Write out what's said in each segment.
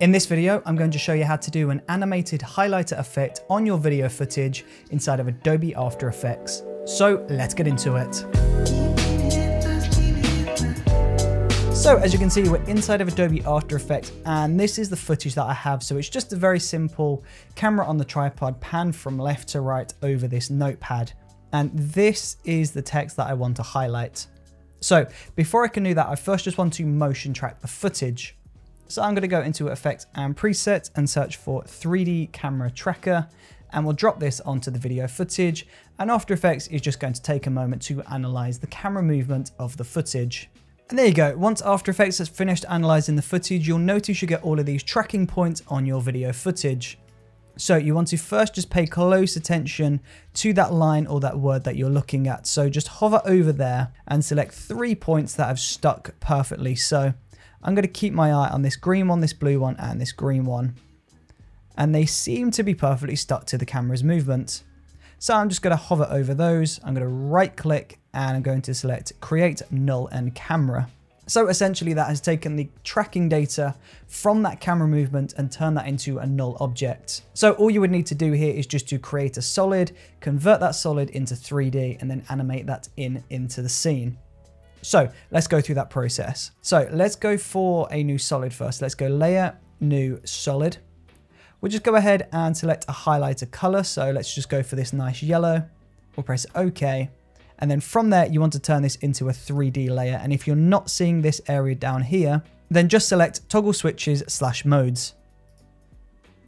In this video, I'm going to show you how to do an animated highlighter effect on your video footage inside of Adobe After Effects. So let's get into it. So as you can see, we're inside of Adobe After Effects and this is the footage that I have. So it's just a very simple camera on the tripod, pan from left to right over this notepad. And this is the text that I want to highlight. So before I can do that, I first just want to motion track the footage. So I'm going to go into Effects and Presets and search for 3D Camera Tracker and we'll drop this onto the video footage and After Effects is just going to take a moment to analyze the camera movement of the footage. And there you go, once After Effects has finished analyzing the footage, you'll notice you get all of these tracking points on your video footage. So you want to first just pay close attention to that line or that word that you're looking at. So just hover over there and select three points that have stuck perfectly. So I'm going to keep my eye on this green one, this blue one, and this green one. And they seem to be perfectly stuck to the camera's movement. So I'm just going to hover over those. I'm going to right click and I'm going to select create null and camera. So essentially that has taken the tracking data from that camera movement and turned that into a null object. So all you would need to do here is just to create a solid, convert that solid into 3D and then animate that in into the scene. So let's go through that process. So let's go for a new solid first. Let's go layer, new solid. We'll just go ahead and select a highlighter color. So let's just go for this nice yellow. We'll press OK. And then from there, you want to turn this into a 3D layer. And if you're not seeing this area down here, then just select toggle switches slash modes.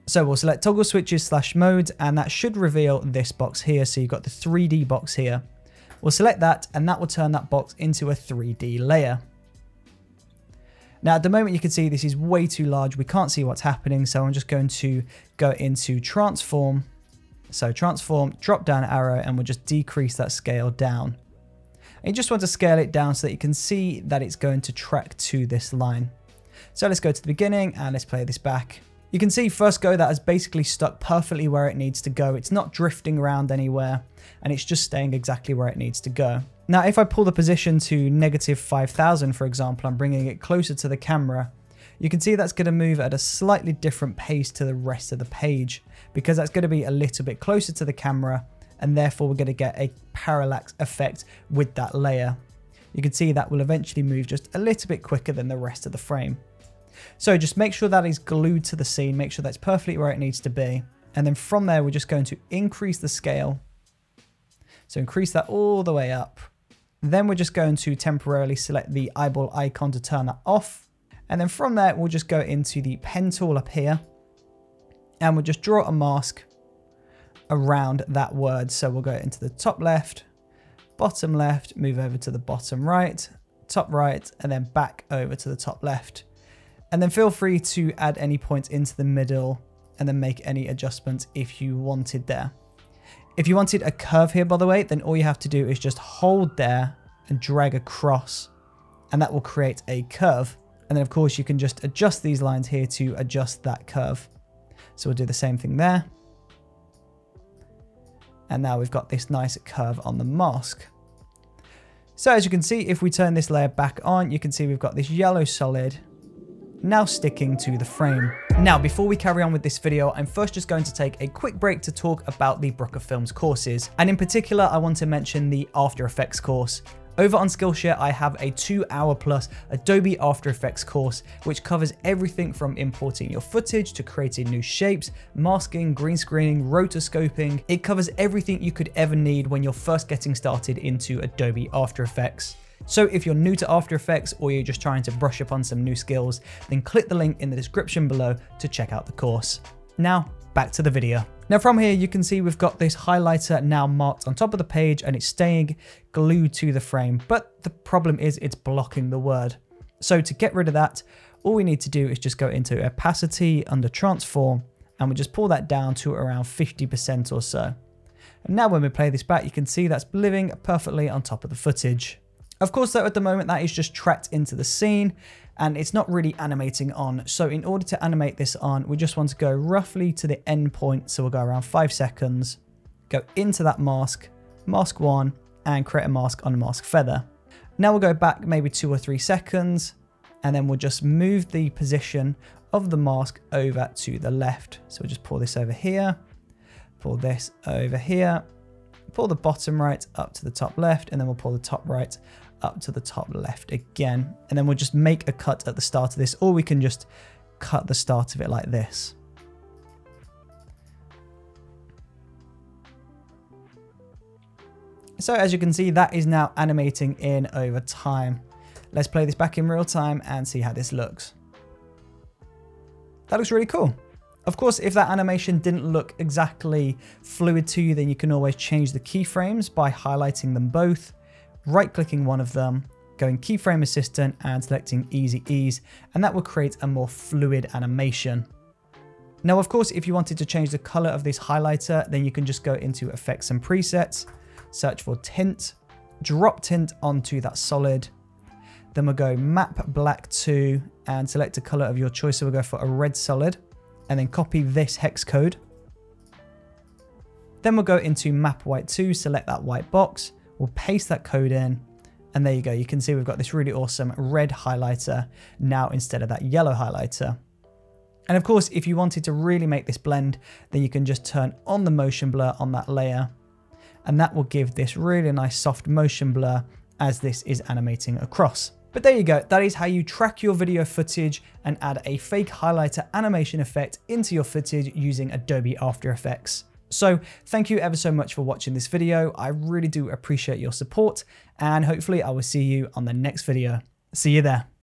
So we'll select toggle switches slash modes and that should reveal this box here. So you've got the 3D box here. We'll select that and that will turn that box into a 3D layer. Now at the moment you can see this is way too large. We can't see what's happening. So I'm just going to go into transform. So transform, drop down arrow, and we'll just decrease that scale down. And you just want to scale it down so that you can see that it's going to track to this line. So let's go to the beginning and let's play this back. You can see first go that has basically stuck perfectly where it needs to go. It's not drifting around anywhere and it's just staying exactly where it needs to go. Now, if I pull the position to negative 5000, for example, I'm bringing it closer to the camera, you can see that's going to move at a slightly different pace to the rest of the page because that's going to be a little bit closer to the camera and therefore we're going to get a parallax effect with that layer. You can see that will eventually move just a little bit quicker than the rest of the frame. So just make sure that is glued to the scene, make sure that's perfectly where it needs to be. And then from there, we're just going to increase the scale. So increase that all the way up. Then we're just going to temporarily select the eyeball icon to turn that off. And then from there, we'll just go into the pen tool up here. And we'll just draw a mask around that word. So we'll go into the top left, bottom left, move over to the bottom right, top right, and then back over to the top left. And then feel free to add any points into the middle and then make any adjustments if you wanted there. If you wanted a curve here, by the way, then all you have to do is just hold there and drag across and that will create a curve. And then of course you can just adjust these lines here to adjust that curve. So we'll do the same thing there. And now we've got this nice curve on the mask. So as you can see, if we turn this layer back on, you can see we've got this yellow solid now sticking to the frame. Now, before we carry on with this video, I'm first just going to take a quick break to talk about the Brooker Films courses. And in particular, I want to mention the After Effects course. Over on Skillshare, I have a two hour plus Adobe After Effects course, which covers everything from importing your footage to creating new shapes, masking, green screening, rotoscoping. It covers everything you could ever need when you're first getting started into Adobe After Effects. So if you're new to After Effects or you're just trying to brush up on some new skills, then click the link in the description below to check out the course. Now, back to the video. Now from here, you can see we've got this highlighter now marked on top of the page and it's staying glued to the frame, but the problem is it's blocking the word. So to get rid of that, all we need to do is just go into opacity under transform and we just pull that down to around 50% or so. And now when we play this back, you can see that's living perfectly on top of the footage. Of course, though, at the moment, that is just tracked into the scene and it's not really animating on. So in order to animate this on, we just want to go roughly to the end point. So we'll go around five seconds, go into that mask, mask one, and create a mask on mask feather. Now we'll go back maybe two or three seconds, and then we'll just move the position of the mask over to the left. So we'll just pull this over here, pull this over here, pull the bottom right up to the top left, and then we'll pull the top right up to the top left again. And then we'll just make a cut at the start of this, or we can just cut the start of it like this. So as you can see, that is now animating in over time. Let's play this back in real time and see how this looks. That looks really cool. Of course, if that animation didn't look exactly fluid to you, then you can always change the keyframes by highlighting them both, right-clicking one of them, going keyframe assistant and selecting easy ease, and that will create a more fluid animation. Now, of course, if you wanted to change the color of this highlighter, then you can just go into effects and presets, search for tint, drop tint onto that solid. Then we'll go map black to and select a color of your choice. So we'll go for a red solid and then copy this hex code. Then we'll go into map white to, select that white box. We'll paste that code in and there you go. You can see we've got this really awesome red highlighter now instead of that yellow highlighter. And of course, if you wanted to really make this blend, then you can just turn on the motion blur on that layer and that will give this really nice soft motion blur as this is animating across. But there you go, that is how you track your video footage and add a fake highlighter animation effect into your footage using Adobe After Effects. So thank you ever so much for watching this video. I really do appreciate your support and hopefully I will see you on the next video. See you there.